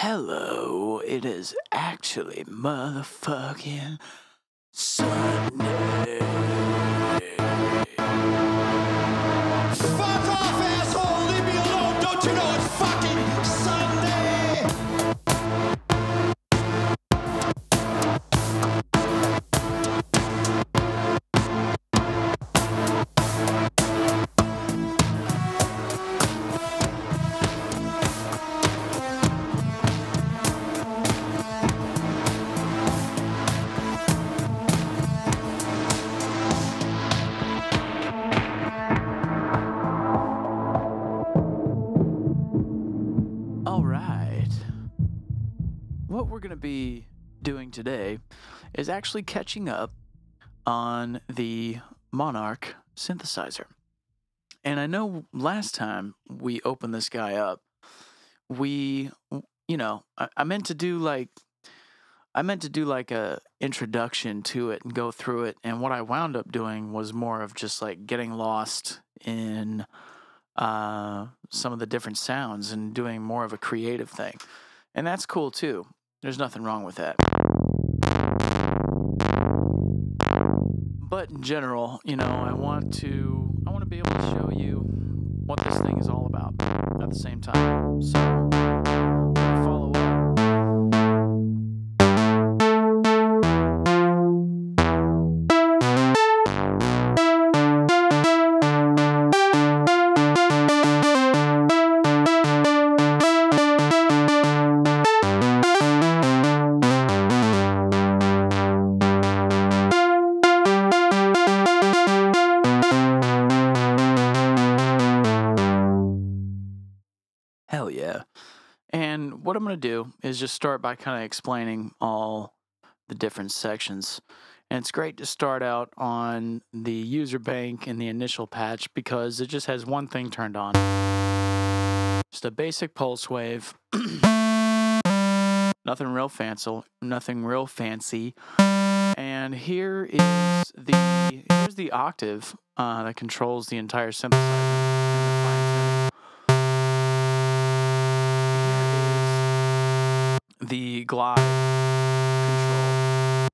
Hello, it is actually motherfucking Sunday. All right. What we're going to be doing today is actually catching up on the Monark synthesizer. And I know last time we opened this guy up, we, you know, I, I meant to do like, I meant to do like a introduction to it and go through it. And what I wound up doing was more of just like getting lost in uh, some of the different sounds and doing more of a creative thing. And that's cool too. There's nothing wrong with that. But in general, you know, I want to I want to be able to show you what this thing is all about at the same time. So what I'm going to do is just start by kind of explaining all the different sections. And it's great to start out on the user bank and the initial patch because it just has one thing turned on. Just a basic pulse wave. nothing real fancy, nothing real fancy. And here is the here's the octave uh, that controls the entire synthesizer. Glide control.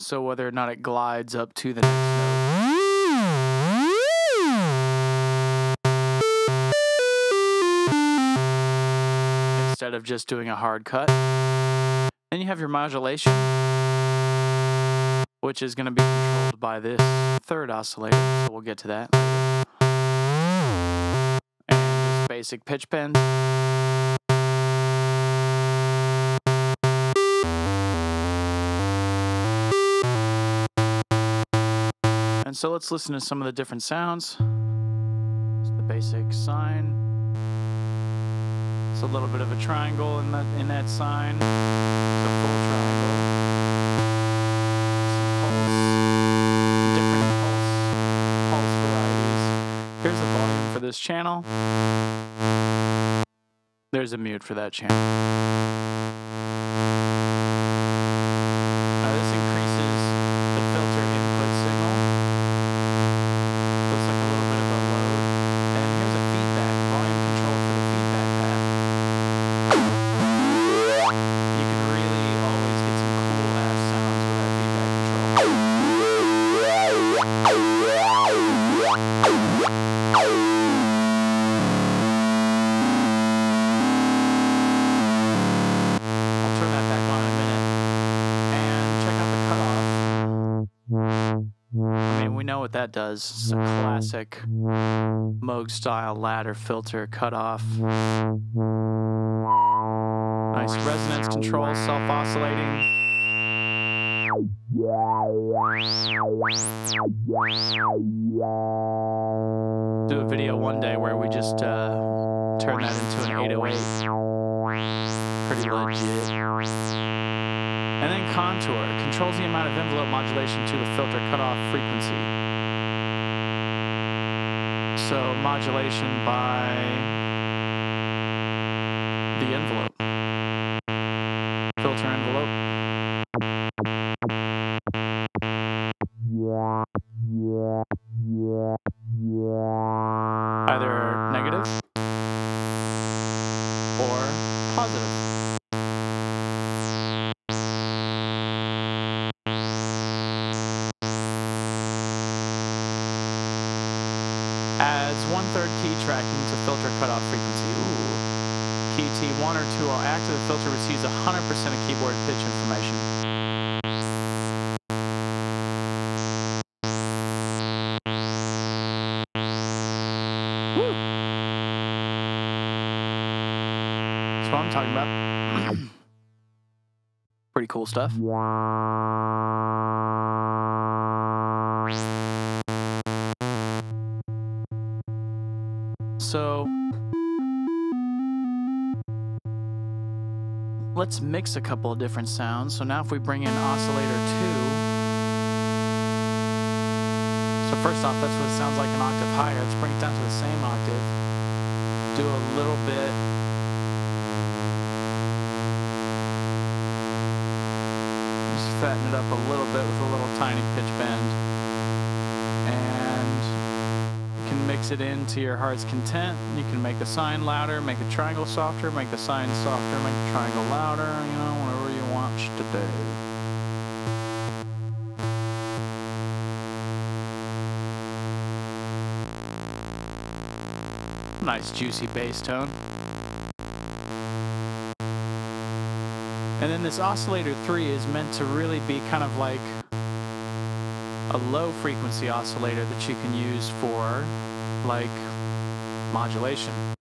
So whether or not it glides up to the next note. Instead of just doing a hard cut. Then you have your modulation, which is going to be controlled by this third oscillator. So we'll get to that. And just basic pitch bend. So let's listen to some of the different sounds. It's the basic sine. It's a little bit of a triangle in that in that sine. It's a full triangle. Different pulse, varieties. Here's the volume for this channel. There's a mute for that channel. Does. A classic Moog style ladder filter cutoff. Nice resonance control, self oscillating. Do a video one day where we just uh, turn that into an 808. Pretty legit. And then contour controls the amount of envelope modulation to the filter cutoff frequency. So modulation by the envelope. Adds one third key tracking to filter cutoff frequency. Ooh. Key T1 or 2 while active, the filter receives 100% of keyboard pitch information. Woo. That's what I'm talking about. Pretty cool stuff. Let's mix a couple of different sounds. So now if we bring in oscillator 2. So first off, that's what it sounds like an octave higher. Let's bring it down to the same octave. Do a little bit. Just fatten it up a little bit with a little tiny pitch bend. It into your heart's content. You can make the sine louder, make the triangle softer, make the sine softer, make the triangle louder, you know, whatever you want to do. Nice juicy bass tone. And then this oscillator 3 is meant to really be kind of like a low frequency oscillator that you can use for like modulation.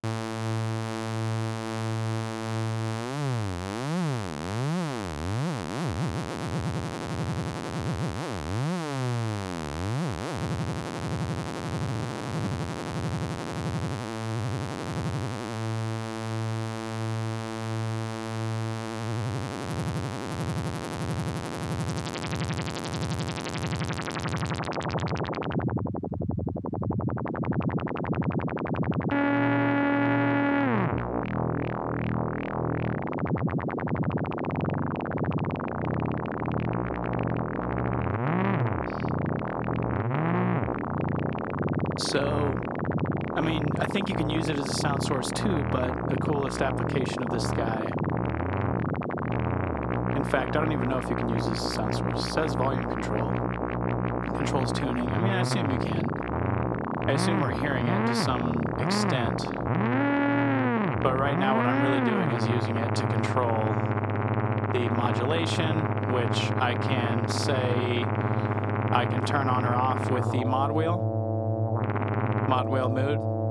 I think you can use it as a sound source too, but the coolest application of this guy. In fact, I don't even know if you can use this as a sound source. It says volume control. Controls tuning. I mean, I assume you can. I assume we're hearing it to some extent. But right now, what I'm really doing is using it to control the modulation, which I can say I can turn on or off with the mod wheel mod wheel mood.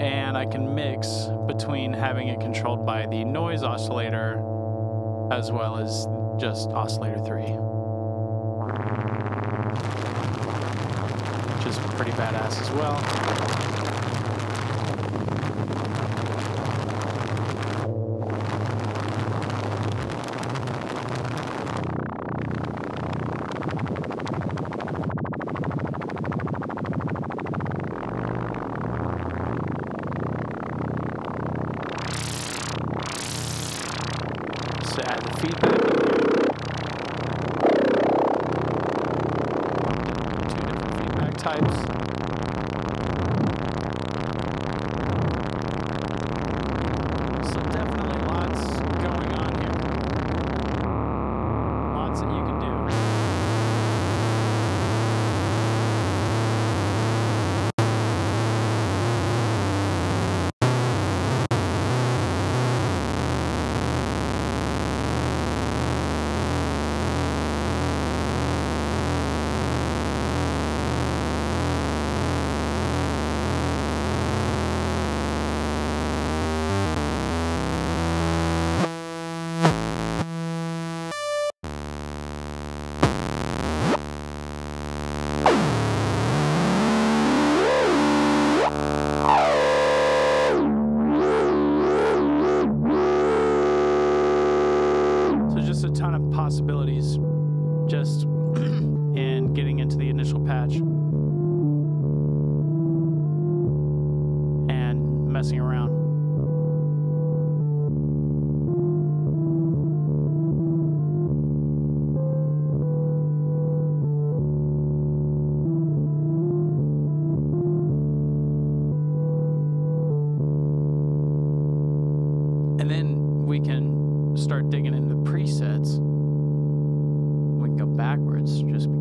And I can mix between having it controlled by the noise oscillator as well as just oscillator 3. Which is pretty badass as well. Types. Just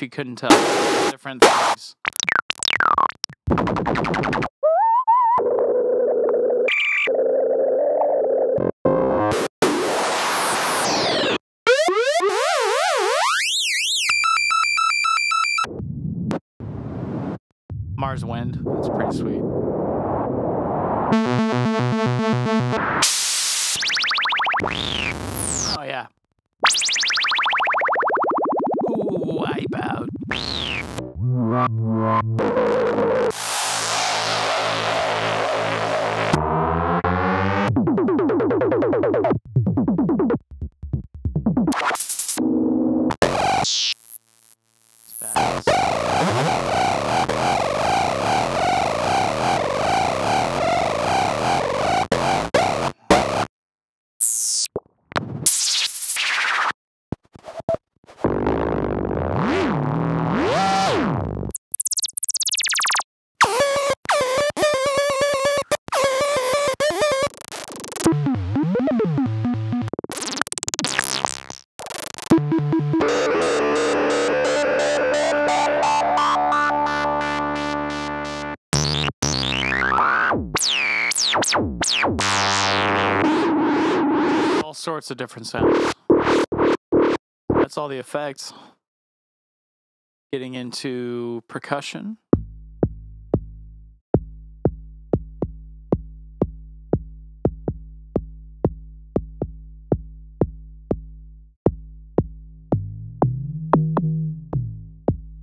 if you couldn't tell. Different things. Mars Wind. That's pretty sweet. Oh sorts of different sounds. That's all the effects. Getting into percussion.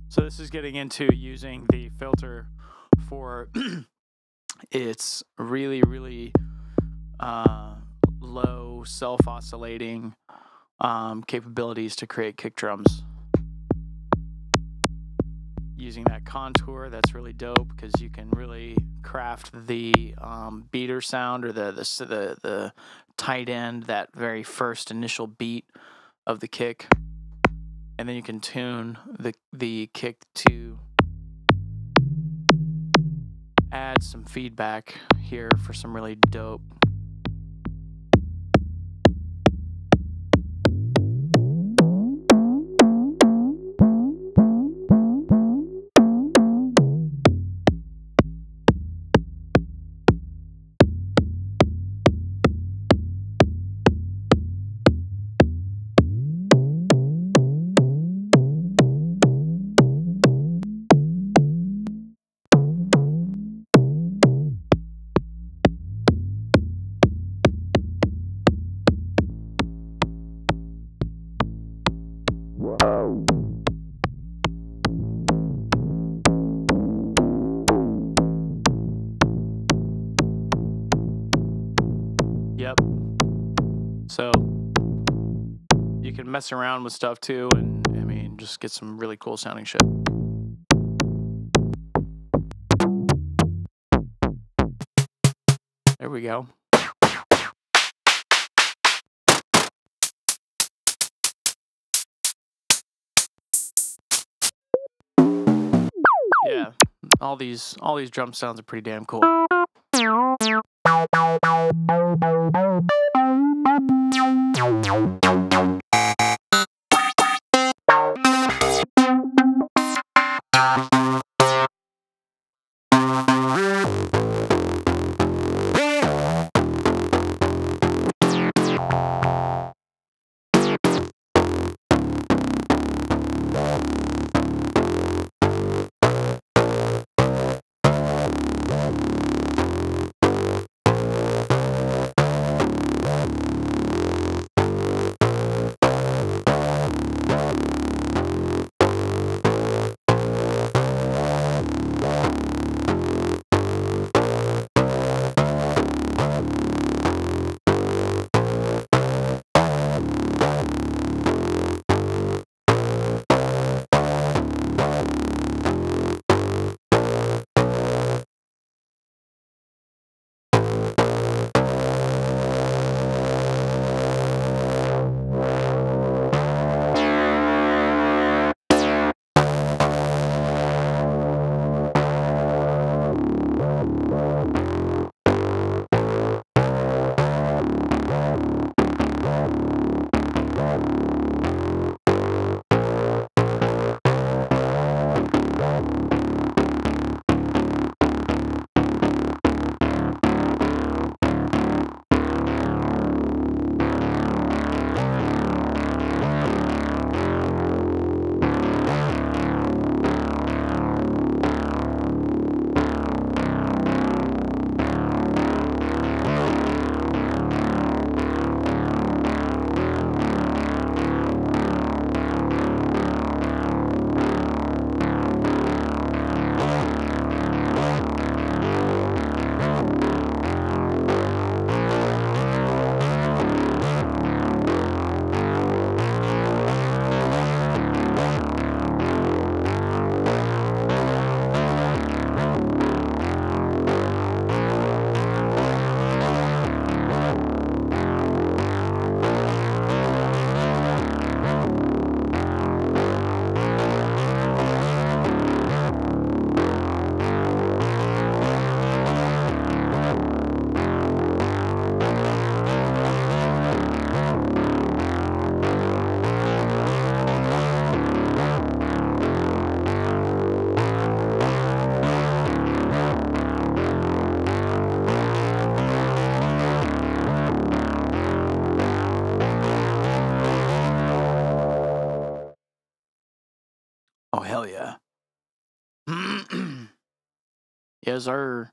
So this is getting into using the filter for its really, really uh, low self oscillating um, capabilities to create kick drums. Using that contour, that's really dope because you can really craft the um, beater sound or the, the the the tight end, that very first initial beat of the kick, and then you can tune the the kick to add some feedback here for some really dope mess around with stuff too, and I mean, just get some really cool sounding shit. There we go. Yeah, all these all these drum sounds are pretty damn cool. Yes, sir.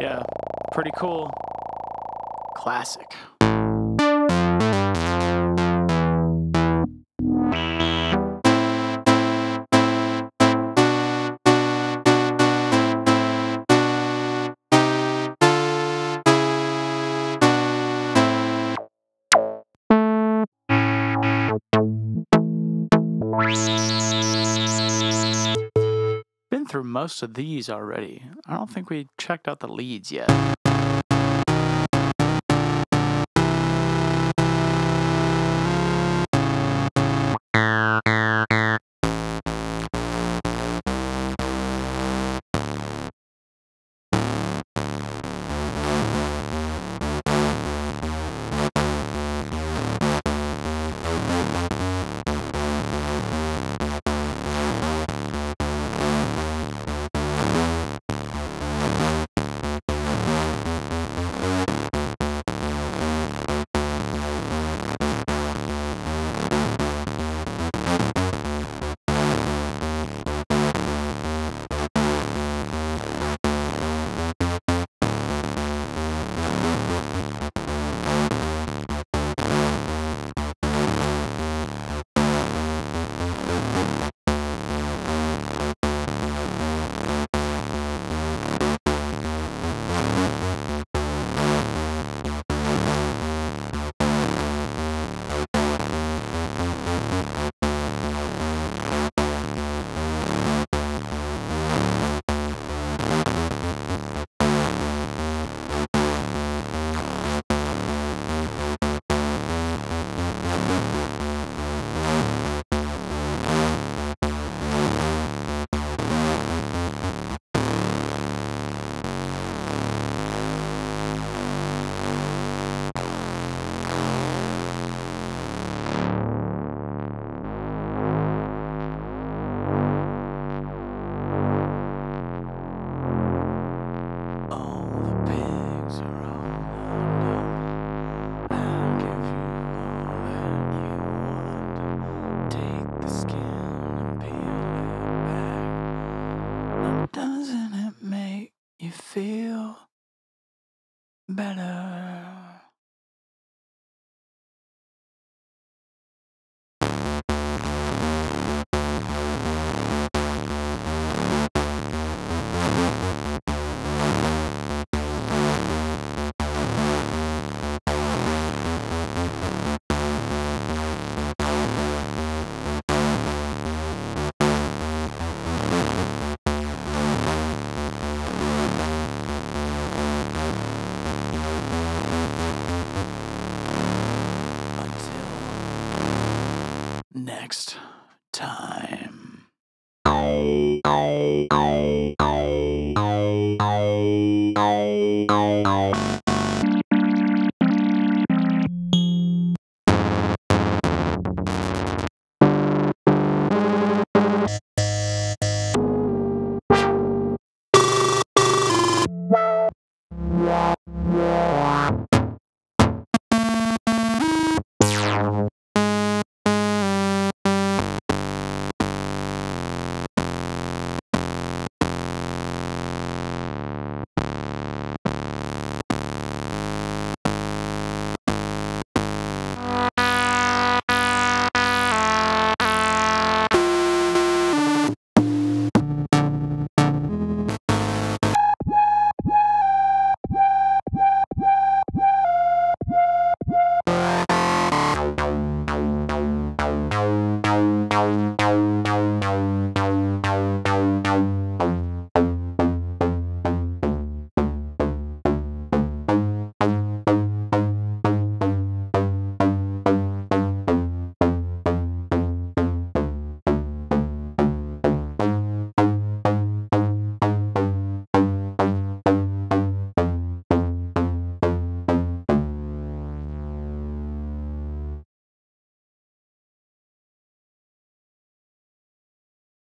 Yeah, pretty cool. Classic. Been through most of these already. I don't think we checked out the leads yet. Bah, bella next.